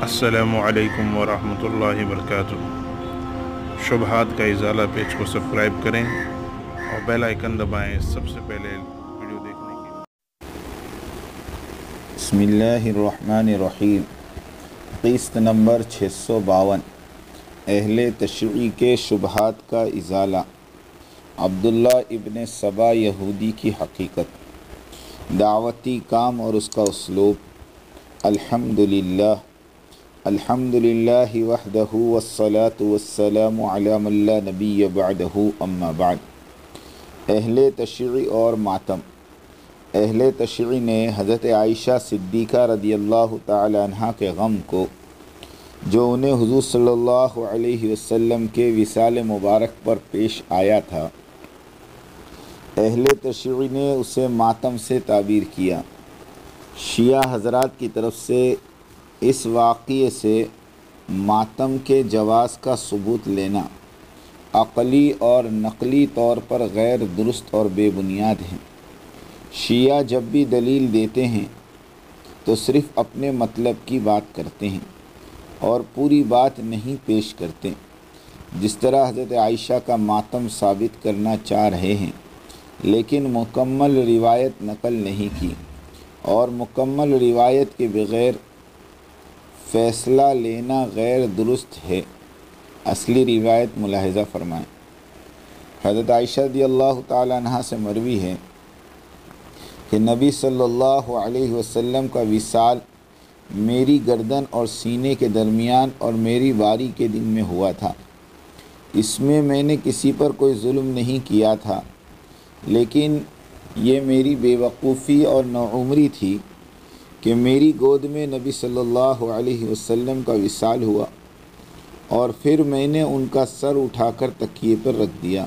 السلام علیکم ورحمۃ اللہ وبرکاتہ۔ شبہات کا ازالہ پیج کو سبسکرائب کریں اور بیل آئیکن دبائیں سب سے پہلے ویڈیو دیکھنے کے لیے۔ بسم اللہ الرحمن الرحیم۔ قسط نمبر چھ سو باون۔ اہل تشریع کے شبہات کا ازالہ۔ عبداللہ ابن صبا یہودی کی حقیقت۔ دعوتی کام اور اس کا اسلوب۔ الحمد للہ الحمد للہ وحدہ والصلاة والسلام علی من لا نبی بعدہ اما بعد. اہل تشریع اور ماتم. اہل تشریع نے حضرت عائشہ صدیقہ رضی اللہ تعالی عنہ کے غم کو، جو انہیں حضور صلی اللہ علیہ وسلم کے وصال مبارک پر پیش آیا تھا، اہل تشریع نے اسے ماتم سے تعبیر کیا۔ شیعہ حضرات کی طرف سے اس واقعے سے ماتم کے جواز کا ثبوت لینا عقلی اور نقلی طور پر غیر درست اور بے بنیاد ہیں شیعہ جب بھی دلیل دیتے ہیں تو صرف اپنے مطلب کی بات کرتے ہیں اور پوری بات نہیں پیش کرتے۔ جس طرح حضرت عائشہ کا ماتم ثابت کرنا چاہ رہے ہیں، لیکن مکمل روایت نقل نہیں کی اور مکمل روایت کے بغیر فیصلہ لینا غیر درست ہے۔ اصلی روایت ملاحظہ فرمائیں۔ حضرت عائشہ رضی اللہ تعالیٰ عنہ سے مروی ہے کہ نبی صلی اللہ علیہ وسلم کا وصال میری گردن اور سینے کے درمیان اور میری باری کے دن میں ہوا تھا۔ اس میں میں نے کسی پر کوئی ظلم نہیں کیا تھا، لیکن یہ میری بے وقوفی اور نوعمری تھی۔ کہ میری گود میں نبی صلی اللہ علیہ وسلم کا وصال ہوا اور پھر میں نے ان کا سر اٹھا کر تکیے پر رکھ دیا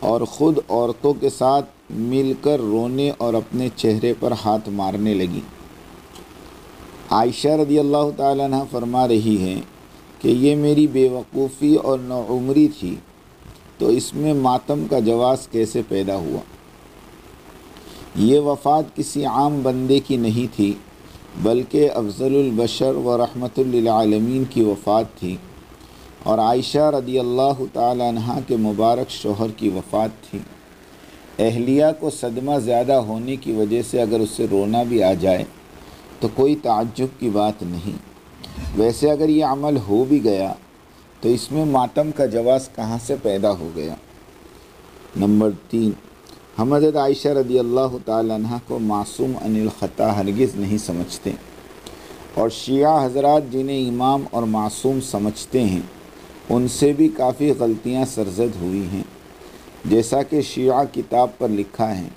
اور خود عورتوں کے ساتھ مل کر رونے اور اپنے چہرے پر ہاتھ مارنے لگی۔ عائشہ رضی اللہ تعالیٰ عنہ فرما رہی ہے کہ یہ میری بے وقوفی اور نوعمری تھی، تو اس میں ماتم کا جواز کیسے پیدا ہوا؟ یہ وفات کسی عام بندے کی نہیں تھی، بلکہ افضل البشر و رحمت للعالمین کی وفات تھی۔ اور عائشہ رضی اللہ تعالی عنہ کے مبارک شوہر کی وفات تھی۔ اہلیہ کو صدمہ زیادہ ہونے کی وجہ سے اگر اس سے رونا بھی آ جائے تو کوئی تعجب کی بات نہیں۔ ویسے اگر یہ عمل ہو بھی گیا تو اس میں ماتم کا جواز کہاں سے پیدا ہو گیا؟ نمبر تین ہم حضرت عائشہ رضی اللہ تعالیٰ عنہ کو معصوم ان الخطا ہرگز نہیں سمجھتے اور شیعہ حضرات جنہیں امام اور معصوم سمجھتے ہیں، ان سے بھی کافی غلطیاں سرزد ہوئی ہیں۔ جیسا کہ شیعہ کتاب پر لکھا ہے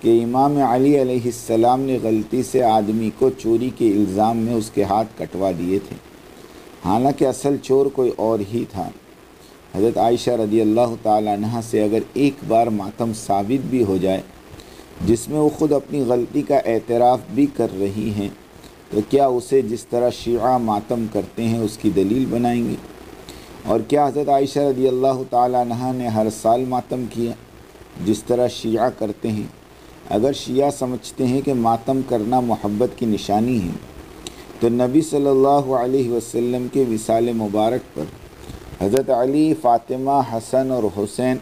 کہ امام علی علیہ السلام نے غلطی سے آدمی کو چوری کے الزام میں اس کے ہاتھ کٹوا دیے تھے۔ حالانکہ اصل چور کوئی اور ہی تھا۔ حضرت عائشہ رضی اللہ تعالیٰ عنہ سے اگر ایک بار ماتم ثابت بھی ہو جائے، جس میں وہ خود اپنی غلطی کا اعتراف بھی کر رہی ہیں، تو کیا اسے جس طرح شیعہ ماتم کرتے ہیں اس کی دلیل بنائیں گے؟ اور کیا حضرت عائشہ رضی اللہ تعالیٰ عنہ نے ہر سال ماتم کیا جس طرح شیعہ کرتے ہیں؟ اگر شیعہ سمجھتے ہیں کہ ماتم کرنا محبت کی نشانی ہے، تو نبی صلی اللہ علیہ وسلم کے وصال مبارک پر حضرت علی، فاطمہ، حسن اور حسین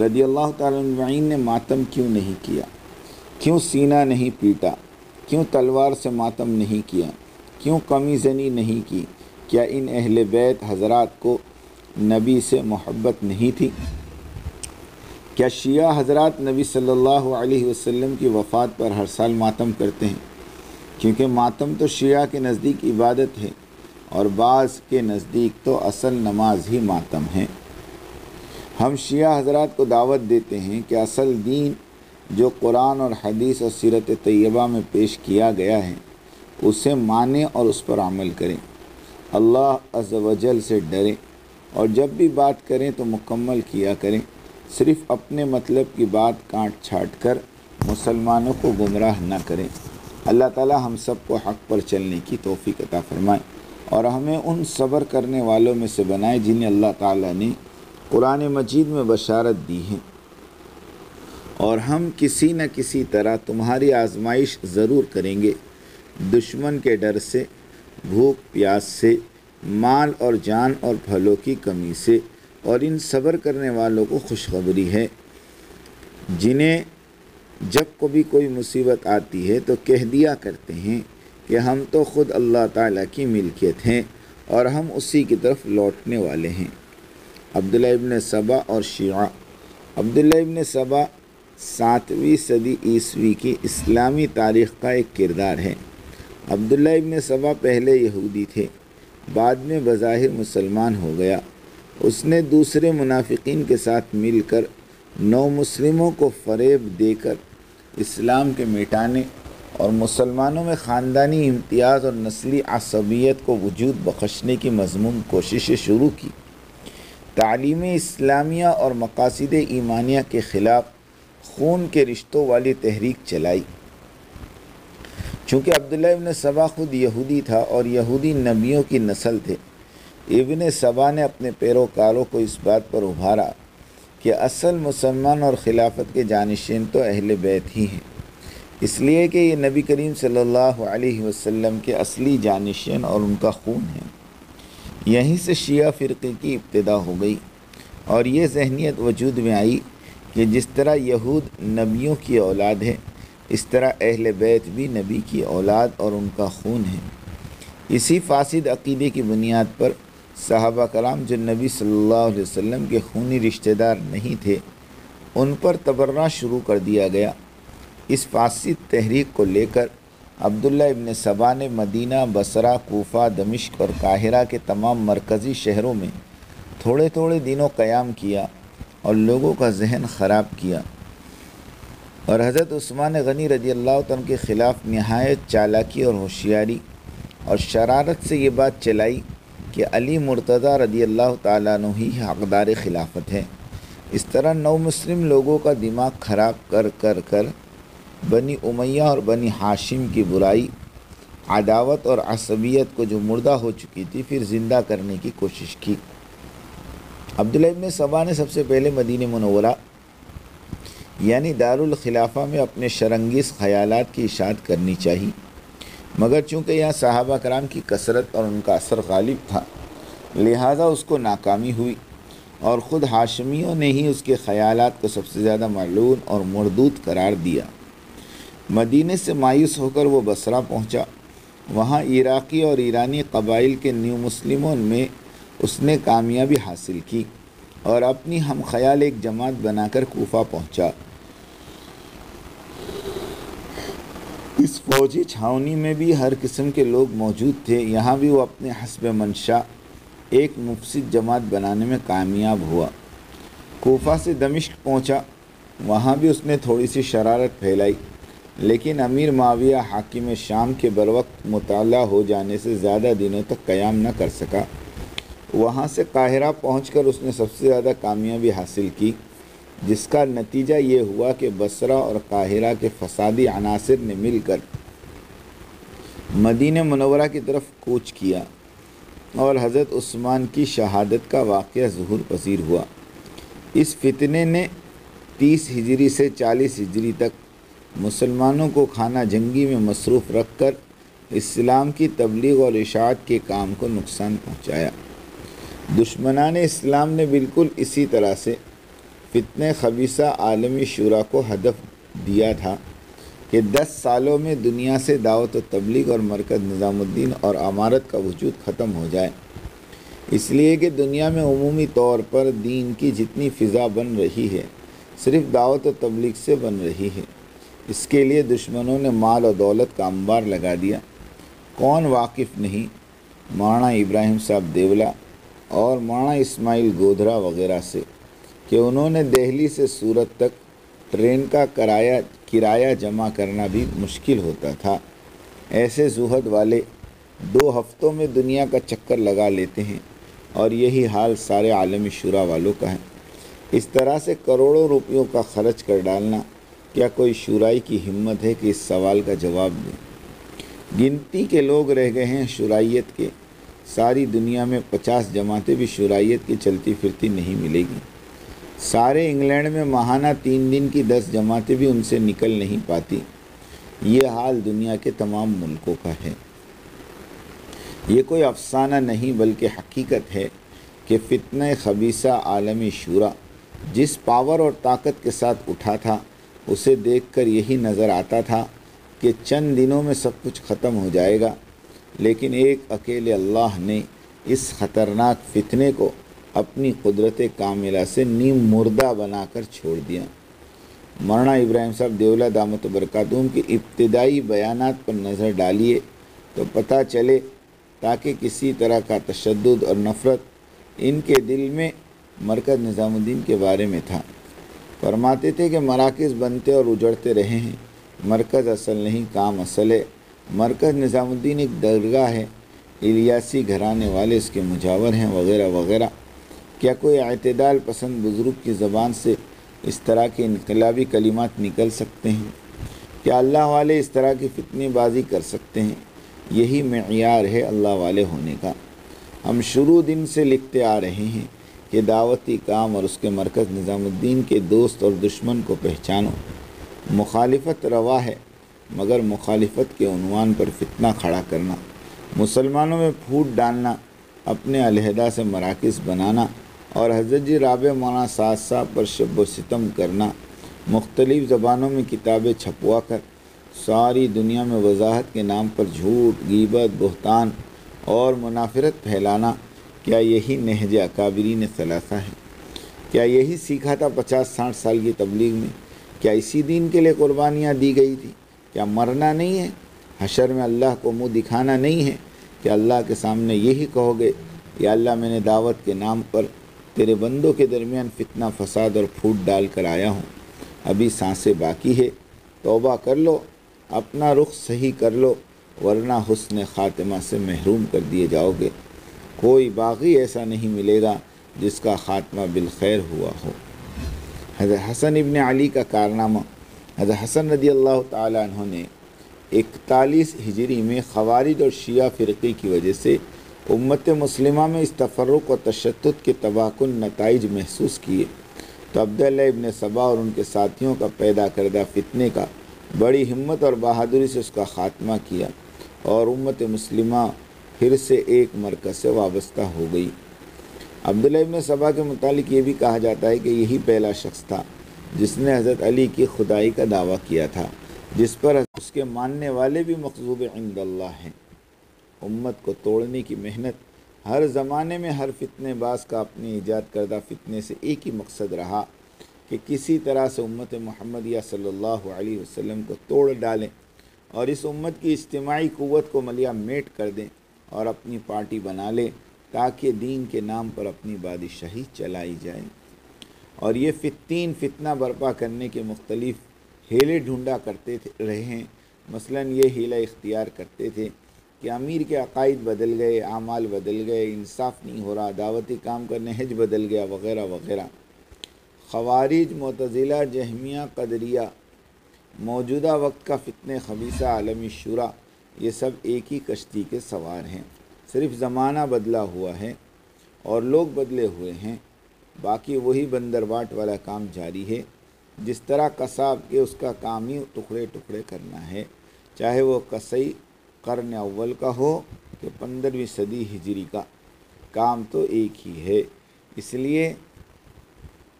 رضی اللہ تعالیٰ عنہ نے ماتم کیوں نہیں کیا؟ کیوں سینہ نہیں پیٹا؟ کیوں تلوار سے ماتم نہیں کیا؟ کیوں کمی زنی نہیں کی؟ کیا ان اہل بیت حضرات کو نبی سے محبت نہیں تھی؟ کیا شیعہ حضرات نبی صلی اللہ علیہ وسلم کی وفات پر ہر سال ماتم کرتے ہیں؟ کیونکہ ماتم تو شیعہ کے نزدیک عبادت ہے۔ اور بعض کے نزدیک تو اصل نماز ہی ماتم ہے۔ ہم شیعہ حضرات کو دعوت دیتے ہیں کہ اصل دین جو قرآن اور حدیث اور سیرت طیبہ میں پیش کیا گیا ہے، اسے مانیں اور اس پر عمل کریں۔ اللہ عز و جل سے ڈریں اور جب بھی بات کریں تو مکمل کیا کریں۔ صرف اپنے مطلب کی بات کاٹ چھاٹ کر مسلمانوں کو گمراہ نہ کریں۔ اللہ تعالی ہم سب کو حق پر چلنے کی توفیق عطا فرمائیں اور ہمیں ان صبر کرنے والوں میں سے بنائے جنہیں اللہ تعالیٰ نے قرآن مجید میں بشارت دی ہے اور ہم کسی نہ کسی طرح تمہاری آزمائش ضرور کریں گے۔ دشمن کے ڈر سے، بھوک پیاس سے، مال اور جان اور پھلوں کی کمی سے۔ اور ان صبر کرنے والوں کو خوشخبری ہے۔ جنہیں جب کبھی کوئی مصیبت آتی ہے تو کہہ دیا کرتے ہیں۔ کہ ہم تو خود اللہ تعالیٰ کی ملکیت ہیں اور ہم اسی کی طرف لوٹنے والے ہیں۔ عبداللہ ابن صبا اور شیعہ۔ عبداللہ ابن صبا ساتویں صدی عیسوی کی اسلامی تاریخ کا ایک کردار ہے۔ عبداللہ ابن صبا پہلے یہودی تھے، بعد میں بظاہر مسلمان ہو گیا۔ اس نے دوسرے منافقین کے ساتھ مل کر نو مسلموں کو فریب دے کر اسلام کے مٹانے اور مسلمانوں میں خاندانی امتیاز اور نسلی عصبیت کو وجود بخشنے کی مضمون کوششیں شروع کی۔ تعلیم اسلامیہ اور مقاصد ایمانیہ کے خلاف خون کے رشتوں والی تحریک چلائی۔ چونکہ عبداللہ ابن صبا خود یہودی تھا اور یہودی نبیوں کی نسل تھے، ابن صبا نے اپنے پیروکاروں کو اس بات پر ابھارا کہ اصل مسلمان اور خلافت کے جانشین تو اہل بیت ہی ہیں۔ اس لیے کہ یہ نبی کریم صلی اللہ علیہ وسلم کے اصلی جانشین اور ان کا خون ہے۔ یہیں سے شیعہ فرقے کی ابتدا ہو گئی اور یہ ذہنیت وجود میں آئی کہ جس طرح یہود نبیوں کی اولاد ہے، اس طرح اہل بیت بھی نبی کی اولاد اور ان کا خون ہے۔ اسی فاسد عقیدے کی بنیاد پر صحابہ کرام جو نبی صلی اللہ علیہ وسلم کے خونی رشتہ دار نہیں تھے، ان پر تبرہ شروع کر دیا گیا۔ اس فاسد تحریک کو لے کر عبداللہ ابن صبا نے مدینہ، بصرہ، کوفہ، دمشق اور قاہرہ کے تمام مرکزی شہروں میں تھوڑے تھوڑے دنوں قیام کیا اور لوگوں کا ذہن خراب کیا۔ اور حضرت عثمان غنی رضی اللہ عنہ کے خلاف نہایت چالاکی اور ہوشیاری اور شرارت سے یہ بات چلائی کہ علی مرتضی رضی اللہ تعالیٰ عنہ ہی حقدار خلافت ہے۔ اس طرح نو مسلم لوگوں کا دماغ خراب کر کر کر بنی امیہ اور بنی حاشم کی برائی، عداوت اور عصبیت کو جو مردہ ہو چکی تھی، پھر زندہ کرنے کی کوشش کی۔ عبداللہ ابن صبا نے سب سے پہلے مدینہ منورہ یعنی دارالخلافہ میں اپنے شرنگیز خیالات کی اشاعت کرنی چاہی۔ مگر چونکہ یہاں صحابہ کرام کی کثرت اور ان کا اثر غالب تھا، لہٰذا اس کو ناکامی ہوئی۔ اور خود ہاشمیوں نے ہی اس کے خیالات کو سب سے زیادہ معلوم اور مردود قرار دیا۔ مدینہ سے مایوس ہو کر وہ بصرہ پہنچا۔ وہاں عراقی اور ایرانی قبائل کے نیو مسلموں میں اس نے کامیابی حاصل کی اور اپنی ہم خیال ایک جماعت بنا کر کوفہ پہنچا۔ اس فوجی چھاونی میں بھی ہر قسم کے لوگ موجود تھے۔ یہاں بھی وہ اپنے حسب منشا ایک مفسد جماعت بنانے میں کامیاب ہوا۔ کوفہ سے دمشق پہنچا۔ وہاں بھی اس نے تھوڑی سی شرارت پھیلائی۔ لیکن امیر معاویہ حاکم شام کے بروقت مطالعہ ہو جانے سے زیادہ دنوں تک قیام نہ کر سکا۔ وہاں سے قاہرہ پہنچ کر اس نے سب سے زیادہ کامیابی حاصل کی، جس کا نتیجہ یہ ہوا کہ بصرہ اور قاہرہ کے فسادی عناصر نے مل کر مدینہ منورہ کی طرف کوچ کیا اور حضرت عثمان کی شہادت کا واقعہ ظہور پذیر ہوا۔ اس فتنے نے تیس ہجری سے چالیس ہجری تک مسلمانوں کو کھانا جنگی میں مصروف رکھ کر اسلام کی تبلیغ اور اشاعت کے کام کو نقصان پہنچایا۔ دشمنان اسلام نے بالکل اسی طرح سے فتن خبیصہ عالمی شورا کو ہدف دیا تھا کہ دس سالوں میں دنیا سے دعوت و تبلیغ اور مرکز نظام الدین اور امارت کا وجود ختم ہو جائے۔ اس لیے کہ دنیا میں عمومی طور پر دین کی جتنی فضا بن رہی ہے، صرف دعوت و تبلیغ سے بن رہی ہے۔ اس کے لیے دشمنوں نے مال و دولت کا انبار لگا دیا۔ کون واقف نہیں؟ مولانا ابراہیم صاحب دیولا اور مولانا اسماعیل گودھرا وغیرہ سے کہ انہوں نے دہلی سے سورت تک ٹرین کا کرایہ کرایہ جمع کرنا بھی مشکل ہوتا تھا۔ ایسے زہد والے دو ہفتوں میں دنیا کا چکر لگا لیتے ہیں اور یہی حال سارے عالمی شورا والوں کا ہے۔ اس طرح سے کروڑوں روپیوں کا خرچ کر ڈالنا کیا کوئی شورائی کی ہمت ہے کہ اس سوال کا جواب دیں گنتی کے لوگ رہ گئے ہیں شرائیت کے۔ ساری دنیا میں پچاس جماعتیں بھی شرائیت کی چلتی پھرتی نہیں ملے گی۔ سارے انگلینڈ میں ماہانہ تین دن کی دس جماعتیں بھی ان سے نکل نہیں پاتی۔ یہ حال دنیا کے تمام ملکوں کا ہے۔ یہ کوئی افسانہ نہیں بلکہ حقیقت ہے کہ فتنہ خبیصہ عالمی شورا جس پاور اور طاقت کے ساتھ اٹھا تھا اسے دیکھ کر یہی نظر آتا تھا کہ چند دنوں میں سب کچھ ختم ہو جائے گا، لیکن ایک اکیلے اللہ نے اس خطرناک فتنے کو اپنی قدرت کاملہ سے نیم مردہ بنا کر چھوڑ دیا۔ مولانا ابراہیم صاحب دیولہ دامت برکاتوم کے ابتدائی بیانات پر نظر ڈالیے تو پتہ چلے تاکہ کسی طرح کا تشدد اور نفرت ان کے دل میں مرکز نظام الدین کے بارے میں تھا۔ فرماتے تھے کہ مراکز بنتے اور اجڑتے رہے ہیں۔ مرکز اصل نہیں، کام اصل ہے۔ مرکز نظام الدین ایک درگاہ ہے۔ الیاسی گھرانے والے اس کے مجاور ہیں، وغیرہ وغیرہ۔ کیا کوئی اعتدال پسند بزرگ کی زبان سے اس طرح کے انقلابی کلمات نکل سکتے ہیں؟ کیا اللہ والے اس طرح کی فتنی بازی کر سکتے ہیں؟ یہی معیار ہے اللہ والے ہونے کا۔ ہم شروع دن سے لکھتے آ رہے ہیں۔ کہ دعوتی کام اور اس کے مرکز نظام الدین کے دوست اور دشمن کو پہچانو۔ مخالفت روا ہے، مگر مخالفت کے عنوان پر فتنہ کھڑا کرنا۔ مسلمانوں میں پھوٹ ڈالنا، اپنے علیحدہ سے مراکز بنانا اور حضرت جی رابع مولانا ساتھ صاحب پر شب و ستم کرنا۔ مختلف زبانوں میں کتابیں چھپوا کر ساری دنیا میں وضاحت کے نام پر جھوٹ، غیبت، بہتان اور منافرت پھیلانا۔ کیا یہی نہج اکابرین ثلاثہ ہے کیا یہی سیکھا تھا پچاس ساٹھ سال کی تبلیغ میں؟ کیا اسی دین کے لیے قربانیاں دی گئی تھی کیا مرنا نہیں ہے؟ حشر میں اللہ کو منہ دکھانا نہیں ہے؟ کہ اللہ کے سامنے یہی کہو گے، یا اللہ میں نے دعوت کے نام پر تیرے بندوں کے درمیان فتنہ، فساد اور پھوٹ ڈال کر آیا ہوں؟ ابھی سانسیں باقی ہے، توبہ کر لو، اپنا رخ صحیح کر لو، ورنہ حسن خاتمہ سے محروم کر دیے جاؤ گے۔ کوئی باغی ایسا نہیں ملے گا جس کا خاتمہ بالخیر ہوا ہو۔ حضرت حسن ابن علی کا کارنامہ۔ حضرت حسن رضی اللہ تعالیٰ عنہ نے اکتالیس ہجری میں خوارج اور شیعہ فرقی کی وجہ سے امت مسلمہ میں اس تفرق و تشدد کے تباکن نتائج محسوس کیے۔ تو عبداللہ ابن صبا اور ان کے ساتھیوں کا پیدا کردہ فتنے کا بڑی ہمت اور بہادری سے اس کا خاتمہ کیا اور امت مسلمہ پھر سے ایک مرکز سے وابستہ ہو گئی۔ عبداللہ ابن صبا کے متعلق یہ بھی کہا جاتا ہے کہ یہی پہلا شخص تھا جس نے حضرت علی کی خدائی کا دعویٰ کیا تھا، جس پر اس کے ماننے والے بھی مقصوب عند اللہ ہیں۔ امت کو توڑنے کی محنت، ہر زمانے میں ہر فتنے باز کا اپنی ایجاد کردہ فتنے سے ایک ہی مقصد رہا کہ کسی طرح سے امت محمدیہ صلی اللہ علیہ وسلم کو توڑ ڈالیں اور اس امت کی اجتماعی قوت کو ملیا میٹ کر دیں۔ اور اپنی پارٹی بنا لیں تاکہ دین کے نام پر اپنی بادشاہی چلائی جائے۔ اور یہ فتین فتنہ برپا کرنے کے مختلف ہیلے ڈھونڈا کرتے تھے، رہے ہیں۔ مثلا یہ ہیلا اختیار کرتے تھے کہ امیر کے عقائد بدل گئے، اعمال بدل گئے، انصاف نہیں ہو رہا، دعوتی کام کا نہج بدل گیا، وغیرہ وغیرہ۔ خوارج، معتزلہ، جہمیہ، قدریہ، موجودہ وقت کا فتن خبیصہ عالمی شورا۔ یہ سب ایک ہی کشتی کے سوار ہیں۔ صرف زمانہ بدلا ہوا ہے اور لوگ بدلے ہوئے ہیں۔ باقی وہی بندر باٹ والا کام جاری ہے۔ جس طرح قصاب کے اس کا کام ہی ٹکڑے ٹکڑے کرنا ہے۔ چاہے وہ قصی قرن اول کا ہو کہ پندرہویں صدی ہجری کا۔ کام تو ایک ہی ہے۔ اس لیے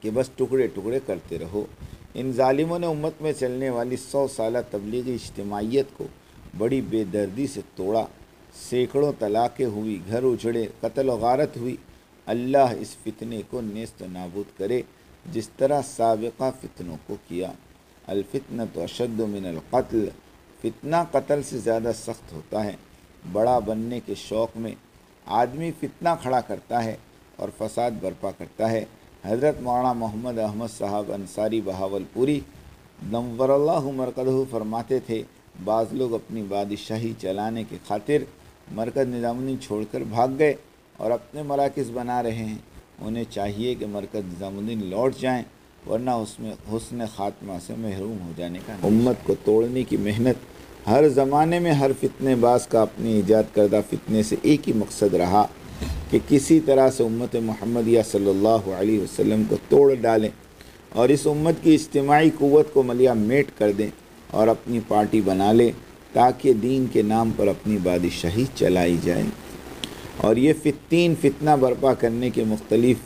کہ بس ٹکڑے ٹکڑے کرتے رہو۔ ان ظالموں نے امت میں چلنے والی سو سالہ تبلیغی اجتماعیت کو بڑی بے دردی سے توڑا، سینکڑوں طلاقیں ہوئی، گھر اجڑے، قتل و غارت ہوئی۔ اللہ اس فتنے کو نیست و نابود کرے، جس طرح سابقہ فتنوں کو کیا۔ الفتنة اشد من القتل، فتنہ قتل سے زیادہ سخت ہوتا ہے۔ بڑا بننے کے شوق میں آدمی فتنہ کھڑا کرتا ہے اور فساد برپا کرتا ہے۔ حضرت مولانا محمد احمد صاحب انصاری بہاول پوری نور اللہ مرکزہ فرماتے تھے بعض لوگ اپنی بادشاہی چلانے کے خاطر مرکز نظام چھوڑ کر بھاگ گئے اور اپنے مراکز بنا رہے ہیں۔ انہیں چاہیے کہ مرکز نظام الدین لوٹ جائیں، ورنہ اس میں حسن خاتمہ سے محروم ہو جانے کا امت کو توڑنے کی محنت، ہر زمانے میں ہر فتنے باز کا اپنی ایجاد کردہ فتنے سے ایک ہی مقصد رہا کہ کسی طرح سے امت محمدیہ صلی اللہ علیہ وسلم کو توڑ ڈالیں اور اس امت کی اجتماعی قوت کو ملیا میٹ کر دیں۔ اور اپنی پارٹی بنا لیں تاکہ دین کے نام پر اپنی بادشاہی چلائی جائے۔ اور یہ فتین فتنہ برپا کرنے کے مختلف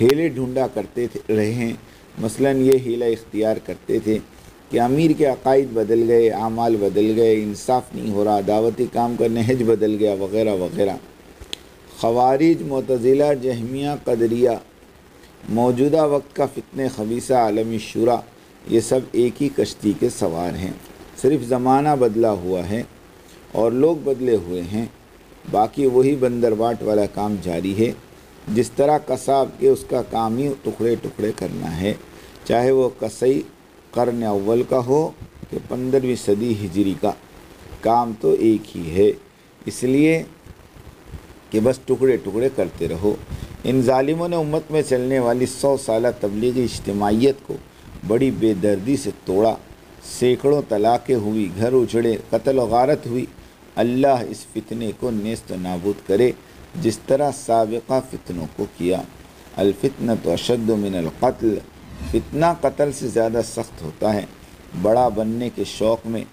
ہیلے ڈھونڈا کرتے رہے ہیں۔ مثلا یہ ہیلا اختیار کرتے تھے کہ امیر کے عقائد بدل گئے، اعمال بدل گئے، انصاف نہیں ہو رہا، دعوتی کام کا نہج بدل گیا، وغیرہ وغیرہ۔ خوارج، معتزلہ، جہمیہ، قدریہ، موجودہ وقت کا فتن خبیصہ عالمی شورا یہ سب ایک ہی کشتی کے سوار ہیں۔ صرف زمانہ بدلا ہوا ہے اور لوگ بدلے ہوئے ہیں۔ باقی وہی بندر باٹ والا کام جاری ہے۔ جس طرح قصاب کے اس کا کام ہی ٹکڑے ٹکڑے کرنا ہے، چاہے وہ قصی قرن اول کا ہو کہ پندرہویں صدی ہجری کا۔ کام تو ایک ہی ہے۔ اس لیے کہ بس ٹکڑے ٹکڑے کرتے رہو۔ ان ظالموں نے امت میں چلنے والی سو سالہ تبلیغی اجتماعیت کو بڑی بے دردی سے توڑا، سینکڑوں طلاقیں ہوئی، گھر اجڑے، قتل و غارت ہوئی۔ اللہ اس فتنے کو نیست و نابود کرے، جس طرح سابقہ فتنوں کو کیا۔ الفتنہ تو اشد من القتل۔ فتنہ قتل سے زیادہ سخت ہوتا ہے۔ بڑا بننے کے شوق میں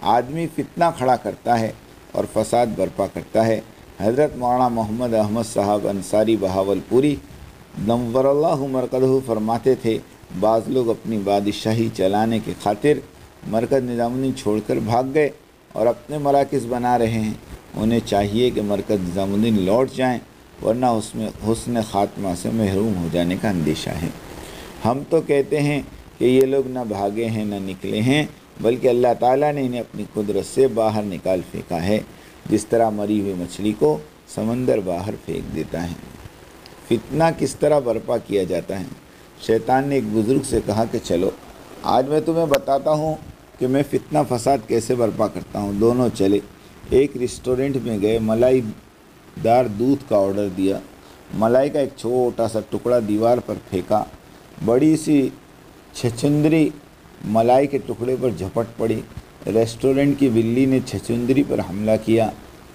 آدمی فتنہ کھڑا کرتا ہے اور فساد برپا کرتا ہے۔ حضرت مولانا محمد احمد صاحب انصاری بہاول پوری نور اللہ مرکز فرماتے تھے بعض لوگ اپنی بادشاہی چلانے کے خاطر مرکز نظام الدین چھوڑ کر بھاگ گئے اور اپنے مراکز بنا رہے ہیں۔ انہیں چاہیے کہ مرکز نظام الدین لوٹ جائیں، ورنہ اس میں حسن خاتمہ سے محروم ہو جانے کا اندیشہ ہے۔ ہم تو کہتے ہیں کہ یہ لوگ نہ بھاگے ہیں، نہ نکلے ہیں، بلکہ اللہ تعالیٰ نے انہیں اپنی قدرت سے باہر نکال پھینکا ہے۔ جس طرح مری ہوئی مچھلی کو سمندر باہر پھینک دیتا ہے۔ فتنہ کس طرح برپا کیا جاتا ہے؟ شیطان نے ایک بزرگ سے کہا کہ چلو، آج میں تمہیں بتاتا ہوں کہ میں فتنہ فساد کیسے برپا کرتا ہوں۔ دونوں چلے۔ ایک ریسٹورنٹ میں گئے، ملائی دار دودھ کا آرڈر دیا۔ ملائی کا ایک چھوٹا سا ٹکڑا دیوار پر پھینکا۔ بڑی سی چھچندری ملائی کے ٹکڑے پر جھپٹ پڑی۔ ریسٹورنٹ کی بلی نے چھچندری پر حملہ کیا۔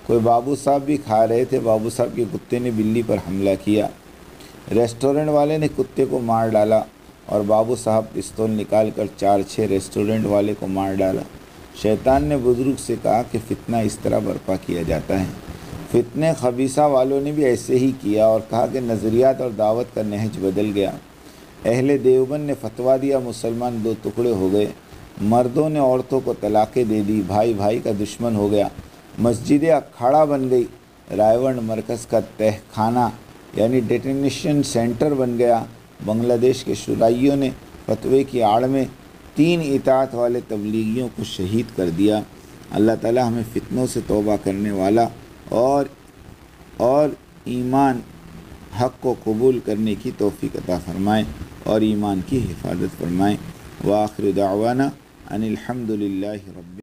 کوئی بابو صاحب بھی کھا رہے تھے، بابو صاحب کے کتے نے بلی پر حملہ کیا۔ ریسٹورنٹ والے نے کتے کو مار ڈالا اور بابو صاحب پستول نکال کر چار چھ ریسٹورنٹ والے کو مار ڈالا۔ شیطان نے بزرگ سے کہا کہ فتنہ اس طرح برپا کیا جاتا ہے۔ فتنے خبیصہ والوں نے بھی ایسے ہی کیا اور کہا کہ نظریات اور دعوت کا نہج بدل گیا۔ اہل دیوبند نے فتویٰ دیا، مسلمان دو ٹکڑے ہو گئے۔ مردوں نے عورتوں کو طلاقیں دے دی، بھائی بھائی کا دشمن ہو گیا۔ مسجد اکھاڑا بن گئی۔ رائے مرکز کا تہ خانہ یعنی ڈیٹینیشن سینٹر بن گیا۔ بنگلہ دیش کے شرائیوں نے فتوے کی آڑ میں تین اطاعت والے تبلیغیوں کو شہید کر دیا۔ اللہ تعالی ہمیں فتنوں سے توبہ کرنے والا اور اور ایمان حق کو قبول کرنے کی توفیق عطا فرمائیں اور ایمان کی حفاظت فرمائیں وآخر دعوانا ان الحمد للہ رب